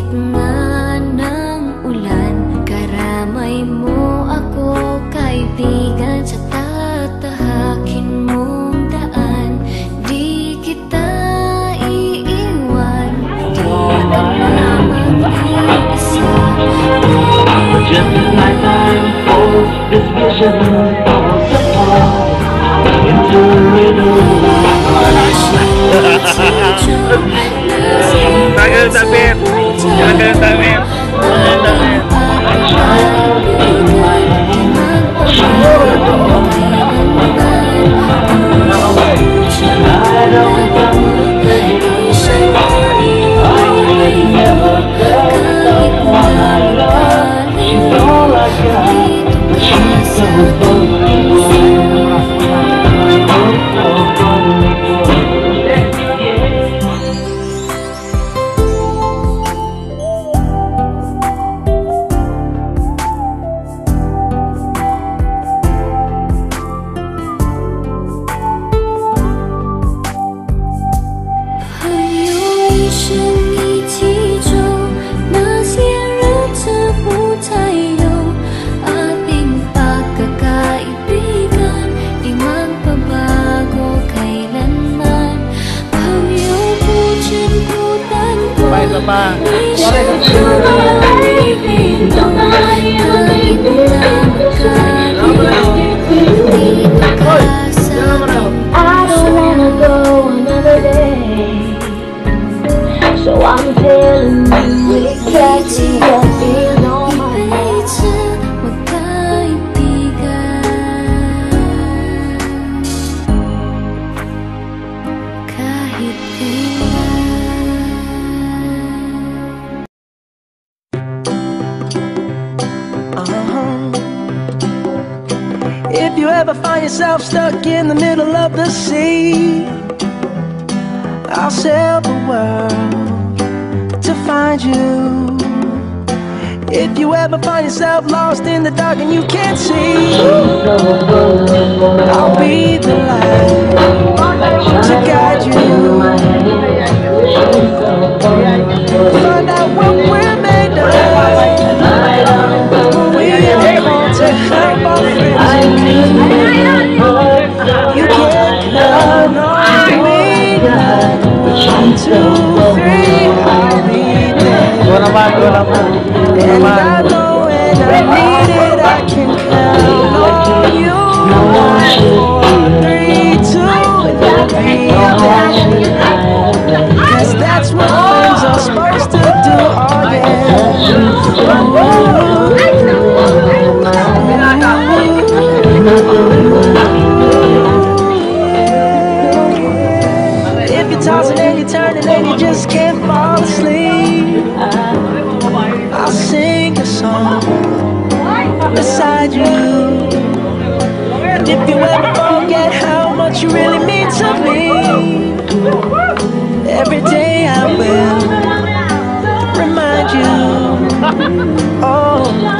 gitna ng ulan Karamay mo ako kaibigan Sa tatahakin mong daan Di kita iiwan Di ka mag-iisa Just like time holds this vision Falls apart into riddles Tagal na bit! 大哥在边，大哥在边。Thank you. Ever find yourself stuck in the middle of the sea, I'll sail the world to find you. If you ever find yourself lost in the dark and you can't see, dua nama dua nama. And you just can't fall asleep, I'll sing a song beside you. And if you ever forget how much you really mean to me, every day I will remind you. Oh,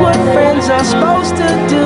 What friends are supposed to do.